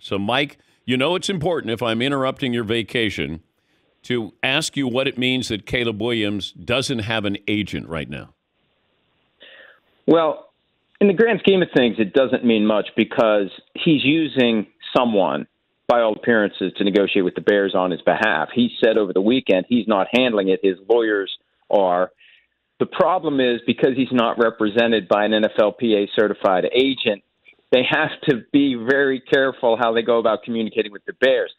So, Mike, you know it's important if I'm interrupting your vacation to ask you what it means that Caleb Williams doesn't have an agent right now. Well, in the grand scheme of things, it doesn't mean much because he's using someone, by all appearances, to negotiate with the Bears on his behalf. He said over the weekend he's not handling it, his lawyers are. The problem is because he's not represented by an NFLPA certified agent, they have to be very careful how they go about communicating with the Bears.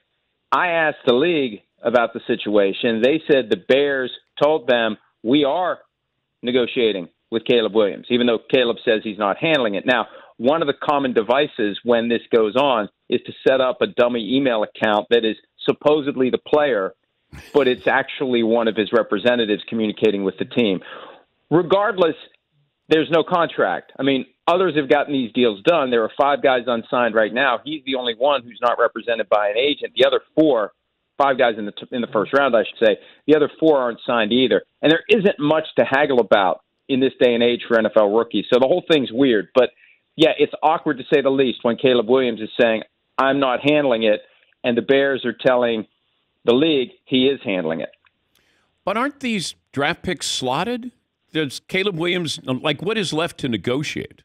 I asked the league about the situation. They said the Bears told them, We are negotiating with Caleb Williams, even though Caleb says he's not handling it. Now, one of the common devices when this goes on is to set up a dummy email account that is supposedly the player, but it's actually one of his representatives communicating with the team. Regardless, there's no contract. I mean, others have gotten these deals done. There are five guys unsigned right now. He's the only one who's not represented by an agent. The other four, five guys in the in the first round, I should say, the other four aren't signed either. And there isn't much to haggle about in this day and age for NFL rookies. So the whole thing's weird. But yeah, it's awkward to say the least when Caleb Williams is saying, I'm not handling it, and the Bears are telling the league he is handling it. But aren't these draft picks slotted? Does Caleb Williams, like, what is left to negotiate?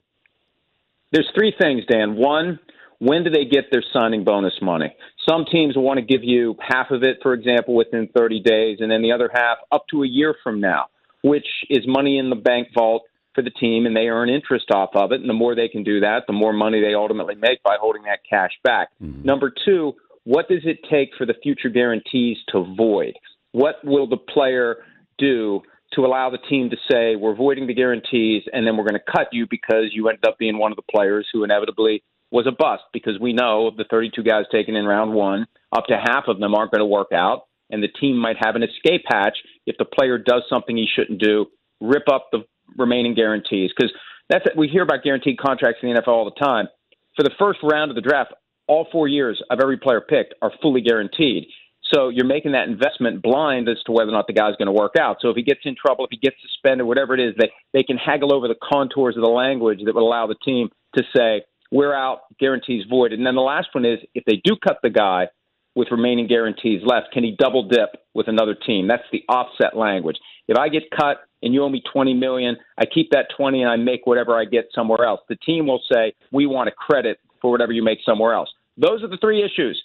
There's three things, Dan. One, when do they get their signing bonus money? Some teams want to give you half of it, for example, within 30 days, and then the other half up to a year from now which is money in the bank vault for the team, and they earn interest off of it. And the more they can do that, the more money they ultimately make by holding that cash back. Mm-hmm. Number two, what does it take for the future guarantees to void? What will the player do to allow the team to say, we're voiding the guarantees and then we're going to cut you because you ended up being one of the players who inevitably was a bust? Because we know of the 32 guys taken in round one, up to half of them aren't going to work out and the team might have an escape hatch if the player does something he shouldn't do, rip up the remaining guarantees. Because that's we hear about guaranteed contracts in the NFL all the time. For the first round of the draft, all four years of every player picked are fully guaranteed. So you're making that investment blind as to whether or not the guy's going to work out. So if he gets in trouble, if he gets suspended, whatever it is, they they can haggle over the contours of the language that would allow the team to say we're out, guarantees void. And then the last one is if they do cut the guy, with remaining guarantees left, can he double dip with another team? That's the offset language. If I get cut and you owe me 20 million, I keep that 20 and I make whatever I get somewhere else. The team will say, "We want a credit for whatever you make somewhere else." Those are the three issues.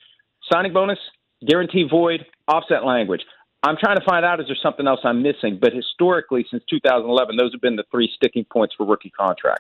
Signing bonus, guarantee void, offset language. I'm trying to find out is there something else I'm missing, but historically since 2011 those have been the three sticking points for rookie contracts.